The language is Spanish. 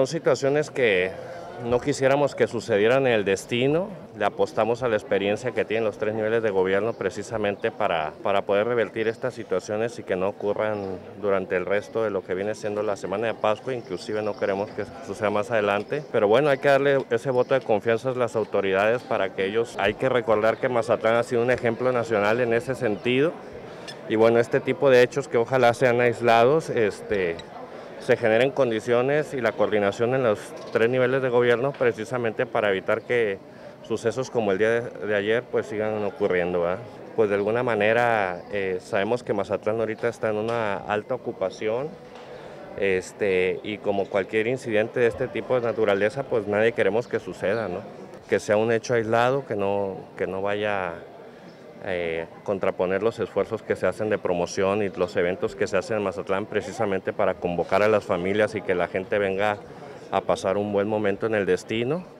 Son situaciones que no quisiéramos que sucedieran en el destino. Le apostamos a la experiencia que tienen los tres niveles de gobierno precisamente para, para poder revertir estas situaciones y que no ocurran durante el resto de lo que viene siendo la semana de Pascua. Inclusive no queremos que suceda más adelante. Pero bueno, hay que darle ese voto de confianza a las autoridades para que ellos... Hay que recordar que Mazatlán ha sido un ejemplo nacional en ese sentido. Y bueno, este tipo de hechos que ojalá sean aislados, este, se generen condiciones y la coordinación en los tres niveles de gobierno precisamente para evitar que sucesos como el día de, ayer pues sigan ocurriendo. Pues de alguna manera eh, sabemos que Mazatlán ahorita está en una alta ocupación este, y como cualquier incidente de este tipo de naturaleza pues nadie queremos que suceda, ¿no? que sea un hecho aislado, que no, que no vaya eh, contraponer los esfuerzos que se hacen de promoción y los eventos que se hacen en Mazatlán precisamente para convocar a las familias y que la gente venga a pasar un buen momento en el destino.